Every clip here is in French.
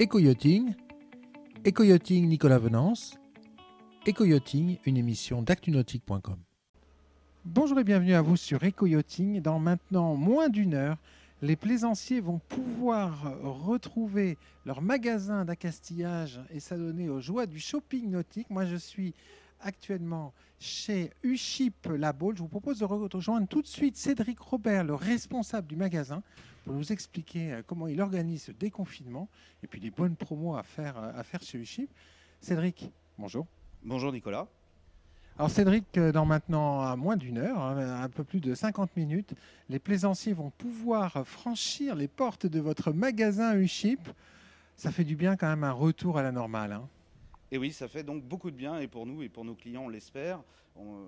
Éco-yachting, Nicolas Venance, Éco-yachting, une émission d'actunautique.com. Bonjour et bienvenue à vous sur Éco-yachting. Dans maintenant moins d'une heure, les plaisanciers vont pouvoir retrouver leur magasin d'accastillage et s'adonner aux joies du shopping nautique. Moi, je suis actuellement chez Uship La Baule. Je vous propose de rejoindre tout de suite Cédric Robert, le responsable du magasin, pour nous expliquer euh, comment il organise ce déconfinement et puis les bonnes promos à faire, euh, à faire chez Uship. Cédric, bonjour. Bonjour Nicolas. Alors Cédric, euh, dans maintenant à moins d'une heure, hein, un peu plus de 50 minutes, les plaisanciers vont pouvoir franchir les portes de votre magasin Uship. Ça fait du bien quand même un retour à la normale. hein. Et oui, ça fait donc beaucoup de bien, et pour nous et pour nos clients, on l'espère.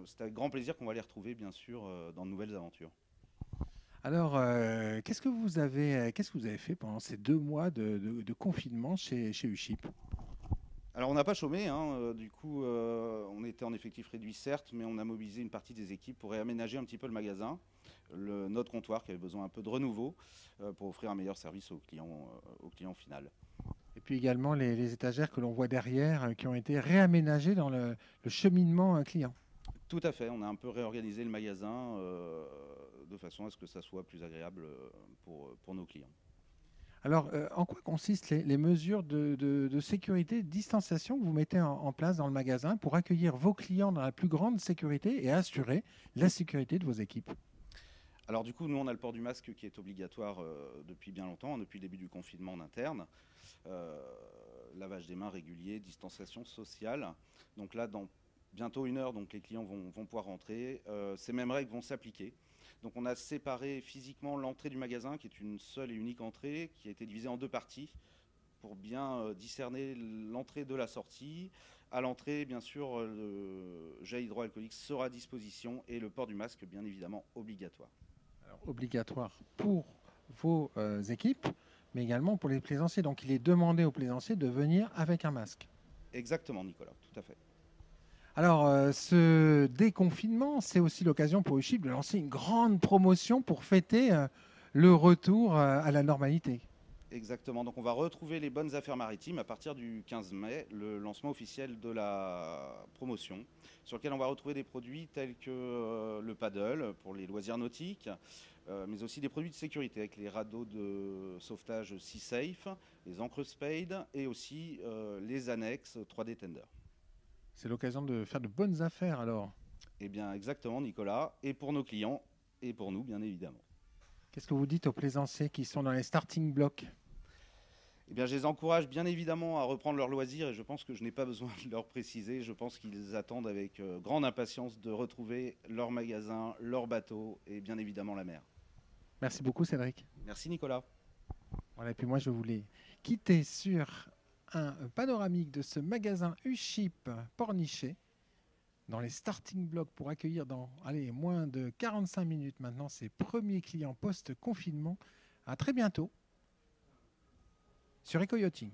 C'est avec grand plaisir qu'on va les retrouver, bien sûr, euh, dans de nouvelles aventures. Alors, euh, qu'est-ce que vous avez, euh, qu'est-ce que vous avez fait pendant ces deux mois de, de- de confinement chez, chez Uship? Alors, on n'a pas chômé, hein, du coup, euh, on était en effectif réduit, certes, mais on a mobilisé une partie des équipes pour réaménager un petit peu le magasin, le, notre comptoir qui avait besoin un peu de renouveau, euh, pour offrir un meilleur service aux clients, aux clients final. Et puis également les, les étagères que l'on voit derrière, euh, qui ont été réaménagées dans le, le cheminement euh, client. Tout à fait, on a un peu réorganisé le magasin euh, de façon à ce que ça soit plus agréable pour, pour nos clients. Alors, euh, en quoi consistent les, les mesures de, de- de sécurité, de distanciation que vous mettez en, en place dans le magasin pour accueillir vos clients dans la plus grande sécurité et assurer la sécurité de vos équipes? Alors du coup, nous, on a le port du masque qui est obligatoire euh, depuis bien longtemps, hein, depuis le début du confinement en interne. Euh, lavage des mains régulier, distanciation sociale. Donc là, dans bientôt une heure, donc les clients vont, pouvoir rentrer. Euh, ces mêmes règles vont s'appliquer. Donc on a séparé physiquement l'entrée du magasin, qui est une seule et unique entrée, qui a été divisée en deux parties pour bien discerner l'entrée de la sortie. À l'entrée, bien sûr, le gel hydroalcoolique sera à disposition et le port du masque, bien évidemment, obligatoire. Obligatoire pour vos euh, équipes, mais également pour les plaisanciers. Donc, il est demandé aux plaisanciers de venir avec un masque. Exactement, Nicolas, tout à fait. Alors, euh, ce déconfinement, c'est aussi l'occasion pour Uship de lancer une grande promotion pour fêter euh, le retour à la normalité. Exactement. Donc on va retrouver les bonnes affaires maritimes à partir du 15 mai, le lancement officiel de la promotion, sur lequel on va retrouver des produits tels que euh, le paddle pour les loisirs nautiques, euh, mais aussi des produits de sécurité avec les radeaux de sauvetage Sea Safe, les encres Spade et aussi euh, les annexes 3D Tender. C'est l'occasion de faire de bonnes affaires alors. Eh bien exactement, Nicolas, et pour nos clients et pour nous, bien évidemment. Qu'est-ce que vous dites aux plaisanciers qui sont dans les starting blocks? Eh bien, je les encourage bien évidemment à reprendre leur loisir et je pense que je n'ai pas besoin de leur préciser. Je pense qu'ils attendent avec euh, grande impatience de retrouver leur magasin, leur bateau et bien évidemment la mer. Merci beaucoup Cédric. Merci Nicolas. Voilà, et puis moi je voulais quitter sur un panoramique de ce magasin Uship Pornichet dans les starting blocks pour accueillir dans allez, moins de 45 minutes maintenant ses premiers clients post-confinement. À très bientôt sur EcoYachting.